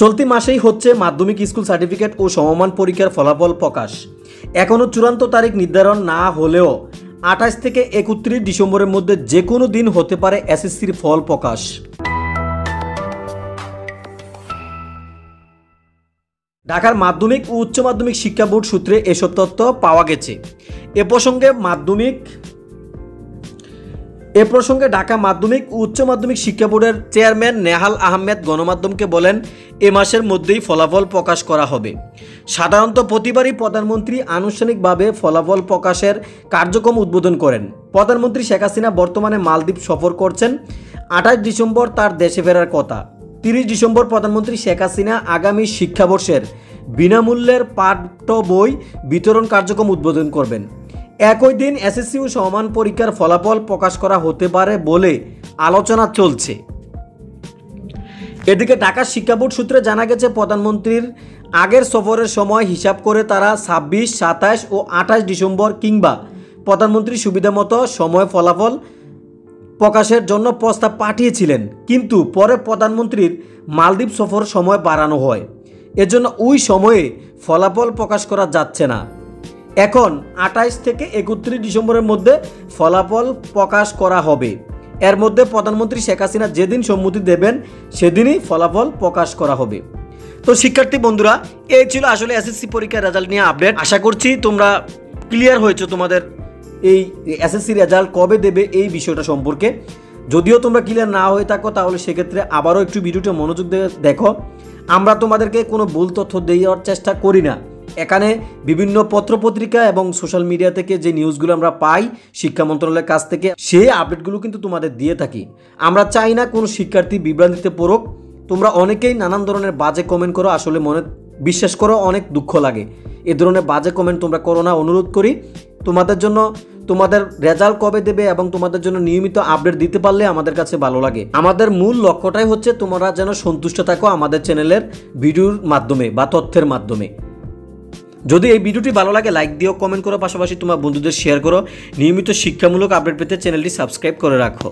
চলতি মাসেই হচ্ছে মাধ্যমিক স্কুল সার্টিফিকেট ও সমমান পরীক্ষার ফলাফল প্রকাশ। এখনও চূড়ান্ত তারিখ নির্ধারণ না হলেও আঠাশ থেকে একত্রিশ ডিসেম্বরের মধ্যে যে কোনো দিন হতে পারে এসএসসির ফল প্রকাশ। ঢাকার মাধ্যমিক ও উচ্চ মাধ্যমিক শিক্ষা বোর্ড সূত্রে এসব তথ্য পাওয়া গেছে। এ প্রসঙ্গে মাধ্যমিক এ প্রসঙ্গে ঢাকা মাধ্যমিক ও উচ্চ মাধ্যমিক শিক্ষা বোর্ডের চেয়ারম্যান নেহাল আহমেদ গণমাধ্যমকে বলেন, এ মাসের মধ্যেই ফলাফল প্রকাশ করা হবে। সাধারণত প্রতিবারই প্রধানমন্ত্রী আনুষ্ঠানিকভাবে ফলাফল প্রকাশের কার্যক্রম উদ্বোধন করেন। প্রধানমন্ত্রী শেখ হাসিনা বর্তমানে মালদ্বীপ সফর করছেন। আঠাশ ডিসেম্বর তার দেশে ফেরার কথা। তিরিশ ডিসেম্বর প্রধানমন্ত্রী শেখ হাসিনা আগামী শিক্ষাবর্ষের বিনামূল্যের পাঠ্য বই বিতরণ কার্যক্রম উদ্বোধন করবেন। একই দিন এসএসসি ও সমান পরীক্ষার ফলাফল প্রকাশ করা হতে পারে বলে আলোচনা চলছে। এদিকে ঢাকা শিক্ষা বোর্ড সূত্রে জানা গেছে, প্রধানমন্ত্রীর আগের সফরের সময় হিসাব করে তারা ছাব্বিশ, সাতাশ ও আঠাশ ডিসেম্বর কিংবা প্রধানমন্ত্রীর সুবিধামতো সময় ফলাফল প্রকাশের জন্য প্রস্তাব পাঠিয়েছিলেন। কিন্তু পরে প্রধানমন্ত্রীর মালদ্বীপ সফর সময় বাড়ানো হয়। এজন্য ওই সময়ে ফলাফল প্রকাশ করা যাচ্ছে না। এখন আঠাইশ থেকে একত্রিশ ডিসেম্বরের মধ্যে ফলাফল প্রকাশ করা হবে। এর মধ্যে প্রধানমন্ত্রী শেখ হাসিনা যেদিন সম্মতি দেবেন, সেদিনই ফলাফল প্রকাশ করা হবে। তো শিক্ষার্থী বন্ধুরা, এই ছিল আসলে এসএসসি পরীক্ষার রেজাল্ট নিয়ে আপডেট আশা করছি তোমরা ক্লিয়ার হয়েছো তোমাদের এই এসএসসি রেজাল্ট কবে দেবে এই বিষয়টা সম্পর্কে। যদিও তোমরা ক্লিয়ার না হয়ে থাকো, তাহলে সেক্ষেত্রে আবারও একটু ভিডিওটা মনোযোগ দেখো। আমরা তোমাদেরকে কোনো ভুল তথ্য দেওয়ার চেষ্টা করি না। এখানে বিভিন্ন পত্রপত্রিকা এবং সোশ্যাল মিডিয়া থেকে যে নিউজগুলো আমরা পাই শিক্ষা মন্ত্রণালয়ের কাছ থেকে, সেই আপডেটগুলো কিন্তু তোমাদের দিয়ে থাকি। আমরা চাই না কোনো শিক্ষার্থী বিভ্রান্তিতে পড়ুক। তোমরা অনেকেই নানান ধরনের বাজে কমেন্ট করো, আসলে মনে, বিশ্বাস করো, অনেক দুঃখ লাগে। এ ধরনের বাজে কমেন্ট তোমরা করো না, অনুরোধ করি। তোমাদের জন্য, তোমাদের রেজাল্ট কবে দেবে এবং তোমাদের জন্য নিয়মিত আপডেট দিতে পারলে আমাদের কাছে ভালো লাগে। আমাদের মূল লক্ষ্যটাই হচ্ছে তোমরা যেন সন্তুষ্ট থাকো আমাদের চ্যানেলের ভিডিওর মাধ্যমে বা তথ্যের মাধ্যমে। যদি এই ভিডিওটি ভালো লাগে লাইক দিও কমেন্ট করো, পাশাপাশি তোমার বন্ধুদের শেয়ার করো। নিয়মিত শিক্ষামূলক আপডেট পেতে চ্যানেলটি সাবস্ক্রাইব করে রাখো।